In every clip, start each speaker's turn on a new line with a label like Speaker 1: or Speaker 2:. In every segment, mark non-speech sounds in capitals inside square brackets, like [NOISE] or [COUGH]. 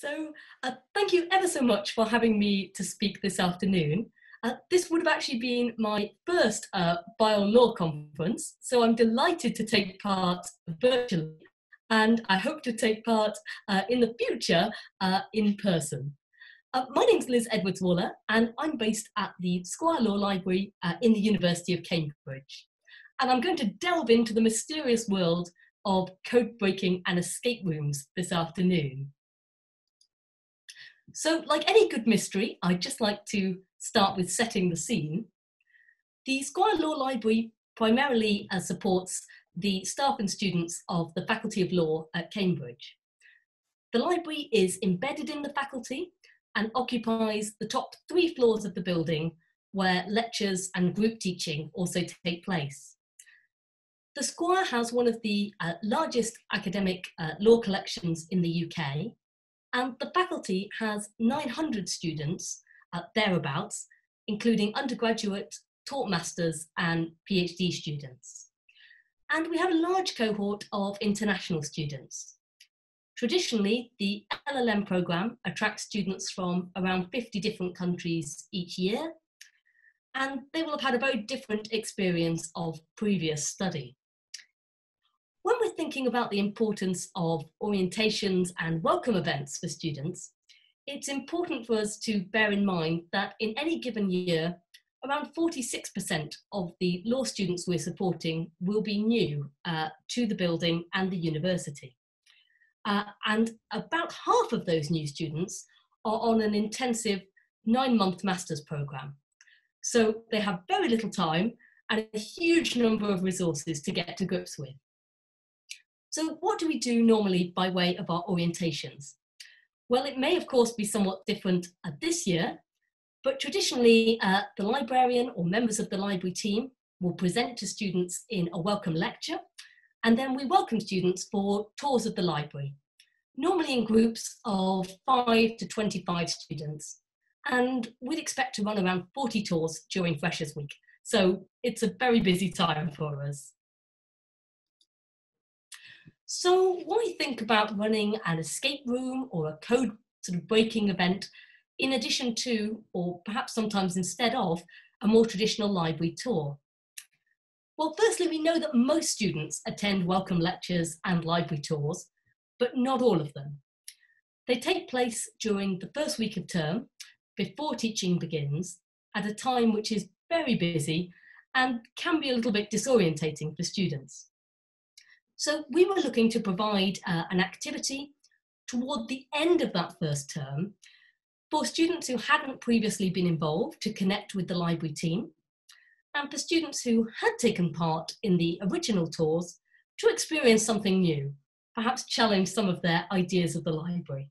Speaker 1: So, uh, thank you ever so much for having me to speak this afternoon. Uh, this would have actually been my first uh, BIALL conference, so I'm delighted to take part virtually, and I hope to take part uh, in the future uh, in person. Uh, my name's Lizz Edwards Waller, and I'm based at the Squire Law Library in the University of Cambridge. And I'm going to delve into the mysterious world of code breaking and escape rooms this afternoon. So, like any good mystery, I'd just like to start with setting the scene. The Squire Law Library primarily uh, supports the staff and students of the Faculty of Law at Cambridge. The library is embedded in the faculty and occupies the top three floors of the building where lectures and group teaching also take place. The Squire has one of the uh, largest academic uh, law collections in the UK and the faculty has 900 students, uh, thereabouts, including undergraduate, taught masters, and PhD students. And we have a large cohort of international students. Traditionally, the LLM program attracts students from around 50 different countries each year, and they will have had a very different experience of previous study when we're thinking about the importance of orientations and welcome events for students, it's important for us to bear in mind that in any given year, around 46% of the law students we're supporting will be new uh, to the building and the university. Uh, and about half of those new students are on an intensive nine month master's programme. So they have very little time and a huge number of resources to get to grips with. So what do we do normally by way of our orientations? Well, it may of course be somewhat different uh, this year, but traditionally uh, the librarian or members of the library team will present to students in a welcome lecture, and then we welcome students for tours of the library, normally in groups of 5 to 25 students. And we'd expect to run around 40 tours during Freshers Week. So it's a very busy time for us. So when we think about running an escape room or a code sort of breaking event, in addition to, or perhaps sometimes instead of, a more traditional library tour? Well, firstly, we know that most students attend welcome lectures and library tours, but not all of them. They take place during the first week of term, before teaching begins, at a time which is very busy and can be a little bit disorientating for students. So we were looking to provide uh, an activity toward the end of that first term for students who hadn't previously been involved to connect with the library team, and for students who had taken part in the original tours to experience something new, perhaps challenge some of their ideas of the library.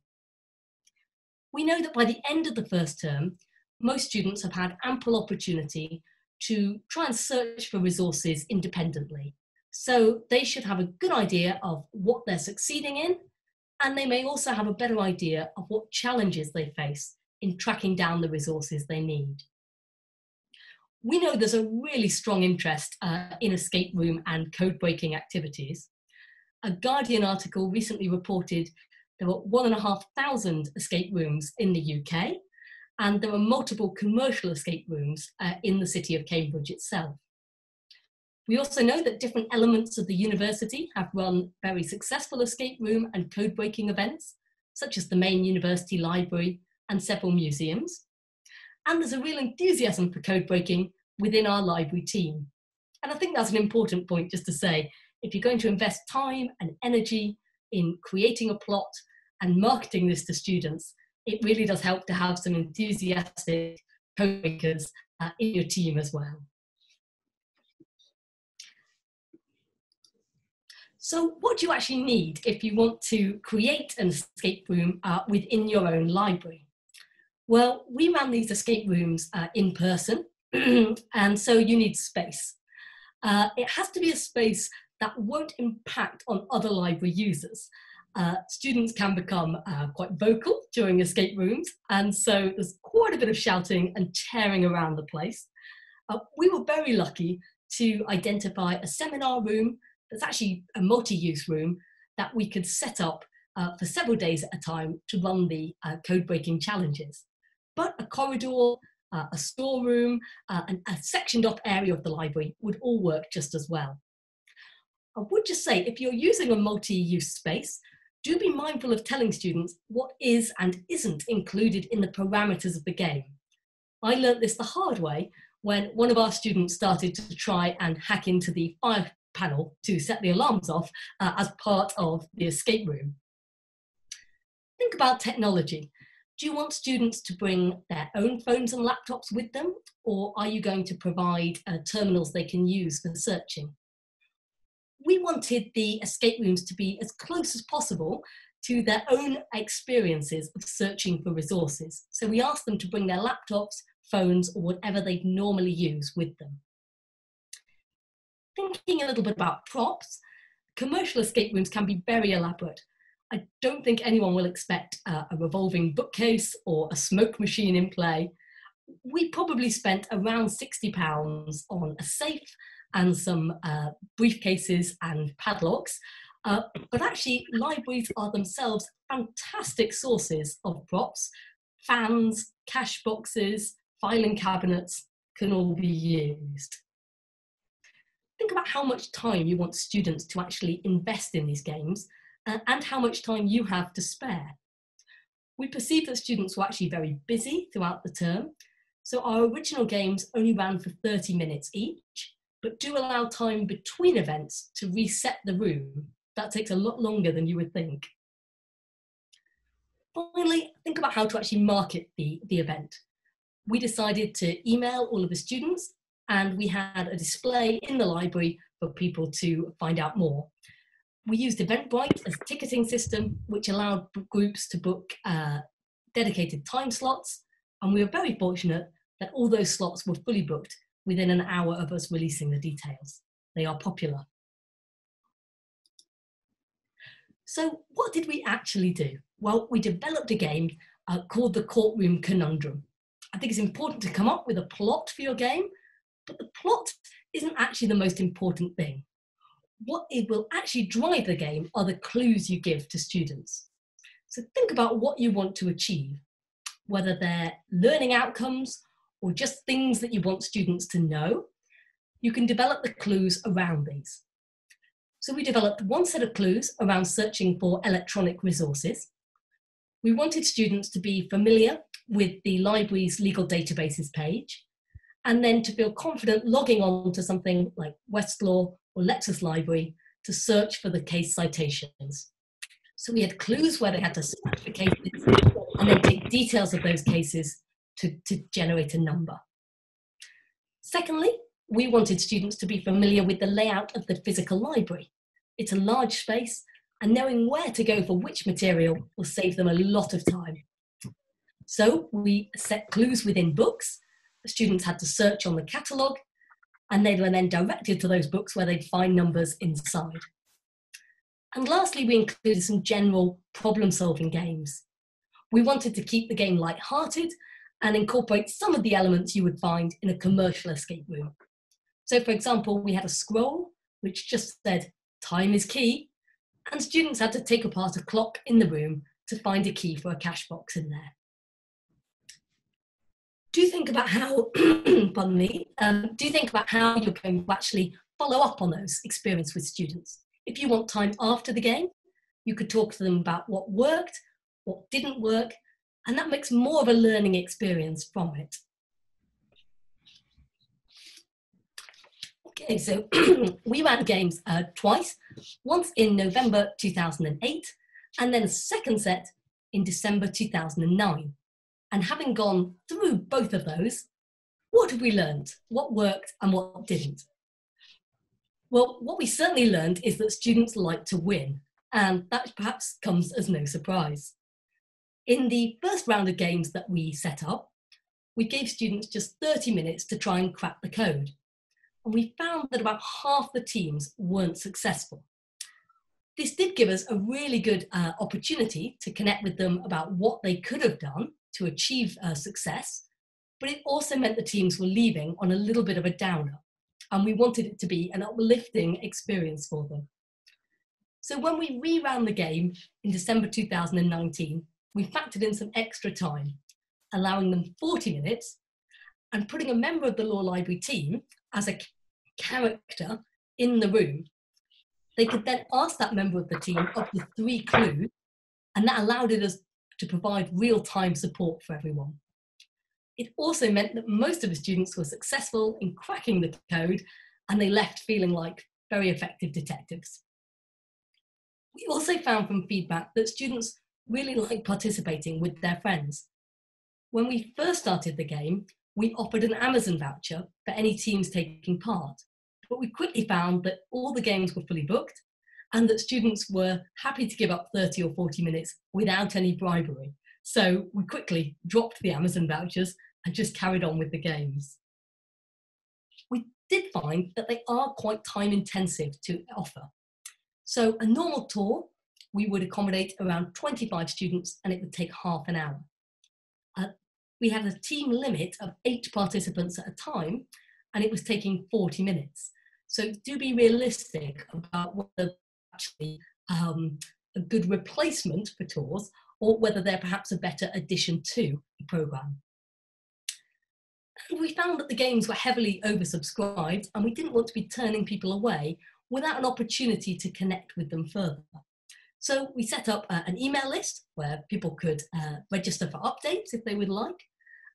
Speaker 1: We know that by the end of the first term, most students have had ample opportunity to try and search for resources independently so they should have a good idea of what they're succeeding in, and they may also have a better idea of what challenges they face in tracking down the resources they need. We know there's a really strong interest uh, in escape room and code breaking activities. A Guardian article recently reported there were one and a half thousand escape rooms in the UK, and there are multiple commercial escape rooms uh, in the city of Cambridge itself. We also know that different elements of the university have run very successful escape room and code breaking events, such as the main university library and several museums. And there's a real enthusiasm for code breaking within our library team. And I think that's an important point just to say, if you're going to invest time and energy in creating a plot and marketing this to students, it really does help to have some enthusiastic code breakers uh, in your team as well. So what do you actually need if you want to create an escape room uh, within your own library? Well, we ran these escape rooms uh, in person, [CLEARS THROAT] and so you need space. Uh, it has to be a space that won't impact on other library users. Uh, students can become uh, quite vocal during escape rooms, and so there's quite a bit of shouting and tearing around the place. Uh, we were very lucky to identify a seminar room there's actually a multi-use room that we could set up uh, for several days at a time to run the uh, code breaking challenges. But a corridor, uh, a storeroom, uh, and a sectioned off area of the library would all work just as well. I would just say if you're using a multi use space, do be mindful of telling students what is and isn't included in the parameters of the game. I learnt this the hard way when one of our students started to try and hack into the fire panel to set the alarms off uh, as part of the escape room. Think about technology. Do you want students to bring their own phones and laptops with them, or are you going to provide uh, terminals they can use for searching? We wanted the escape rooms to be as close as possible to their own experiences of searching for resources. So we asked them to bring their laptops, phones, or whatever they'd normally use with them. Thinking a little bit about props, commercial escape rooms can be very elaborate. I don't think anyone will expect uh, a revolving bookcase or a smoke machine in play. We probably spent around £60 on a safe and some uh, briefcases and padlocks. Uh, but actually, libraries are themselves fantastic sources of props. Fans, cash boxes, filing cabinets can all be used. Think about how much time you want students to actually invest in these games uh, and how much time you have to spare. We perceive that students were actually very busy throughout the term, so our original games only ran for 30 minutes each, but do allow time between events to reset the room. That takes a lot longer than you would think. Finally, think about how to actually market the, the event. We decided to email all of the students and we had a display in the library for people to find out more. We used Eventbrite as a ticketing system, which allowed groups to book uh, dedicated time slots, and we were very fortunate that all those slots were fully booked within an hour of us releasing the details. They are popular. So what did we actually do? Well, we developed a game uh, called the Courtroom Conundrum. I think it's important to come up with a plot for your game, but the plot isn't actually the most important thing. What it will actually drive the game are the clues you give to students. So think about what you want to achieve, whether they're learning outcomes or just things that you want students to know, you can develop the clues around these. So we developed one set of clues around searching for electronic resources. We wanted students to be familiar with the library's legal databases page, and then to feel confident logging on to something like Westlaw or Lexis Library to search for the case citations. So we had clues where they had to search for cases and then take details of those cases to, to generate a number. Secondly, we wanted students to be familiar with the layout of the physical library. It's a large space, and knowing where to go for which material will save them a lot of time. So we set clues within books. The students had to search on the catalogue, and they were then directed to those books where they'd find numbers inside. And lastly, we included some general problem solving games. We wanted to keep the game light-hearted and incorporate some of the elements you would find in a commercial escape room. So, for example, we had a scroll which just said, Time is key, and students had to take apart a clock in the room to find a key for a cash box in there. Do think about how, [CLEARS THROAT] pardon me, um, do think about how you're going to actually follow up on those experiences with students? If you want time after the game, you could talk to them about what worked, what didn't work, and that makes more of a learning experience from it. Okay, so [CLEARS THROAT] we ran games uh, twice, once in November 2008, and then a second set in December 2009. And having gone through both of those, what have we learned? What worked and what didn't? Well, what we certainly learned is that students like to win, and that perhaps comes as no surprise. In the first round of games that we set up, we gave students just 30 minutes to try and crack the code. And we found that about half the teams weren't successful. This did give us a really good uh, opportunity to connect with them about what they could have done to achieve uh, success, but it also meant the teams were leaving on a little bit of a downer. And we wanted it to be an uplifting experience for them. So when we reran the game in December 2019, we factored in some extra time, allowing them 40 minutes and putting a member of the Law Library team as a character in the room. They could then ask that member of the team up to three clues, and that allowed us to provide real time support for everyone. It also meant that most of the students were successful in cracking the code and they left feeling like very effective detectives. We also found from feedback that students really like participating with their friends. When we first started the game, we offered an Amazon voucher for any teams taking part. But we quickly found that all the games were fully booked and that students were happy to give up 30 or 40 minutes without any bribery. So we quickly dropped the Amazon vouchers and just carried on with the games. We did find that they are quite time intensive to offer. So a normal tour, we would accommodate around 25 students and it would take half an hour. Uh, we had a team limit of eight participants at a time and it was taking 40 minutes. So do be realistic about whether actually um, a good replacement for tours or whether they're perhaps a better addition to the programme. We found that the games were heavily oversubscribed and we didn't want to be turning people away without an opportunity to connect with them further. So we set up uh, an email list where people could uh, register for updates if they would like.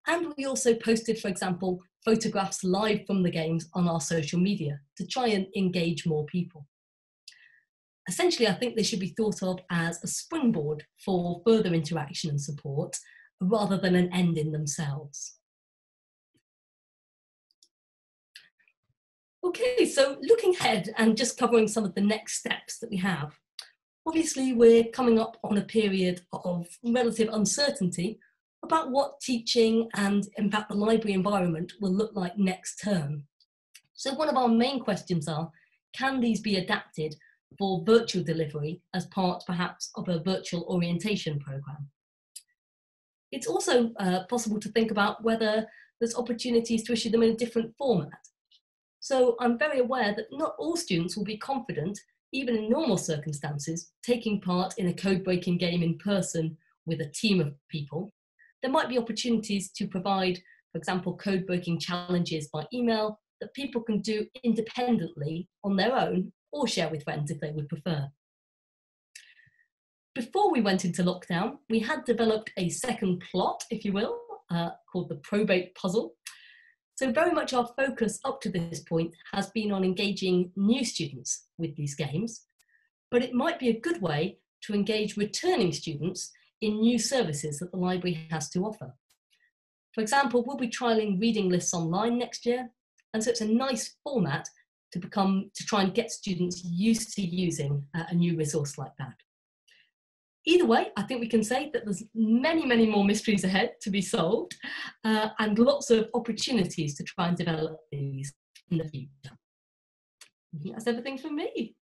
Speaker 1: And we also posted, for example, photographs live from the games on our social media to try and engage more people. Essentially, I think they should be thought of as a springboard for further interaction and support rather than an end in themselves. Okay, so looking ahead and just covering some of the next steps that we have. Obviously, we're coming up on a period of relative uncertainty about what teaching and, in fact, the library environment will look like next term. So one of our main questions are, can these be adapted for virtual delivery as part, perhaps, of a virtual orientation programme? It's also uh, possible to think about whether there's opportunities to issue them in a different format. So I'm very aware that not all students will be confident even in normal circumstances, taking part in a code breaking game in person with a team of people, there might be opportunities to provide, for example, code breaking challenges by email that people can do independently on their own or share with friends if they would prefer. Before we went into lockdown, we had developed a second plot, if you will, uh, called the probate puzzle. So very much our focus up to this point has been on engaging new students with these games, but it might be a good way to engage returning students in new services that the library has to offer. For example, we'll be trialling reading lists online next year, and so it's a nice format to become to try and get students used to using a new resource like that. Either way, I think we can say that there's many, many more mysteries ahead to be solved uh, and lots of opportunities to try and develop these in the future. That's everything from me.